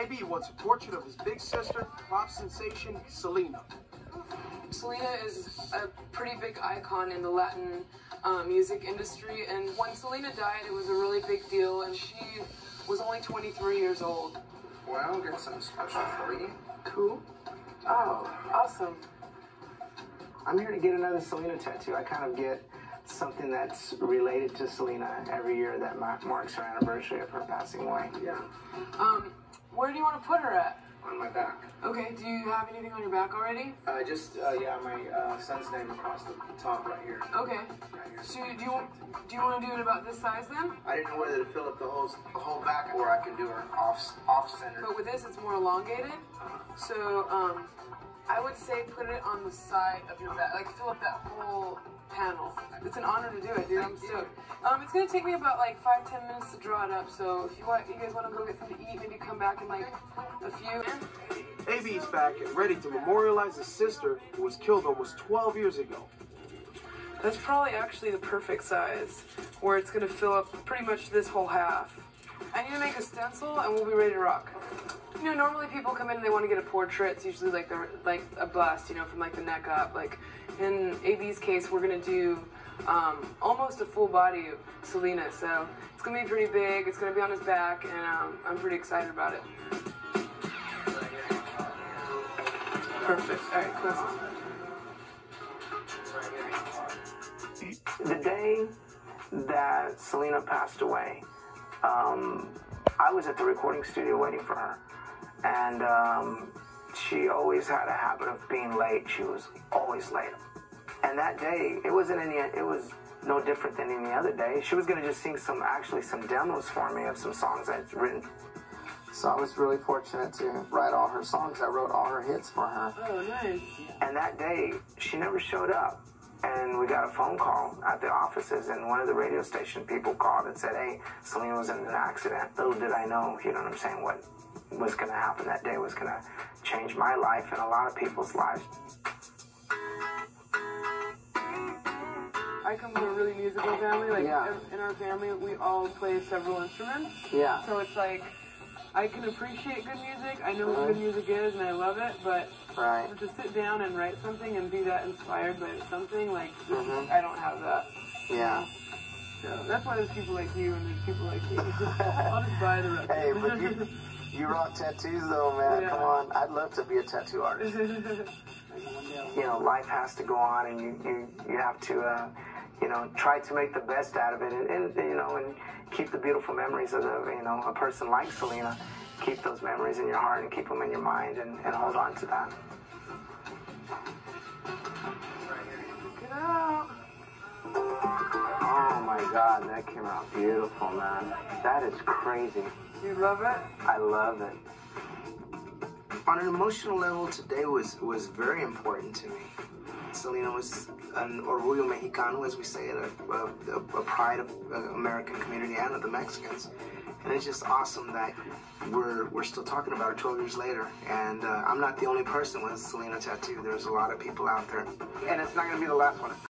AB wants a portrait of his big sister, pop sensation Selena. Selena is a pretty big icon in the Latin uh, music industry, and when Selena died, it was a really big deal, and she was only 23 years old. Well, get something special for you. Cool. Oh, awesome. I'm here to get another Selena tattoo. I kind of get something that's related to Selena every year that marks her anniversary of her passing away. Yeah. Um, where do you want to put her at? On my back. Okay, do you have anything on your back already? Uh, just, uh, yeah, my uh, son's name across the top right here. Okay. Right here. So do you want do you want to do it about this size then? I didn't know whether to fill up the whole, the whole back or I can do her off, off center. But with this, it's more elongated. So um, I would say put it on the side of your back, like fill up that whole panel. It's an honor to do it, dude. I'm stoked. Um, it's gonna take me about like five, ten minutes to draw it up. So if you want, you guys want to go get something to eat, maybe come back in like a few. AB's back and ready to memorialize his sister who was killed almost 12 years ago. That's probably actually the perfect size, where it's gonna fill up pretty much this whole half. I need to make a stencil, and we'll be ready to rock. You know, normally people come in and they want to get a portrait. It's usually like the like a bust, you know, from like the neck up. Like in AB's case, we're gonna do um, almost a full body of Selena. So it's gonna be pretty big. It's gonna be on his back, and um, I'm pretty excited about it. Perfect. All right, cool. The day that Selena passed away, um, I was at the recording studio waiting for her. And um, she always had a habit of being late. She was always late. And that day, it wasn't any, it was no different than any other day. She was going to just sing some, actually, some demos for me of some songs I'd written. So I was really fortunate to write all her songs. I wrote all her hits for her. Oh, nice. And that day, she never showed up. And we got a phone call at the offices, and one of the radio station people called and said, Hey, Selena was in an accident. Little did I know, you know what I'm saying, what was going to happen that day was going to change my life and a lot of people's lives. I come from a really musical family. Like Yeah. in- in our family, we all play several instruments. Yeah. So it's like I can appreciate good music. I know what good music is, and I love it. But Right. to sit down and write something and be that inspired by something, like Mhm. I don't have that. Yeah. So that's why there's people like you and there's people like me. I'll just buy the record. Hey, but you, you rock tattoos though, man. Yeah. Come on. I'd love to be a tattoo artist. you know, life has to go on, and you you, you have to, uh, you know, try to make the best out of it, and, and you know, and keep the beautiful memories of the, you know, a person like Selena. Keep those memories in your heart and keep them in your mind, and, and hold on to that. Get out. Oh my God, that came out beautiful, man. That is crazy. You love it? I love it. On an emotional level, today was was very important to me. Selena was an orgullo mexicano, as we say it, a, a, a pride of American community and of the Mexicans. And it's just awesome that we're we're still talking about it 12 years later. And uh, I'm not the only person with Selena tattoo. There's a lot of people out there, and it's not going to be the last one.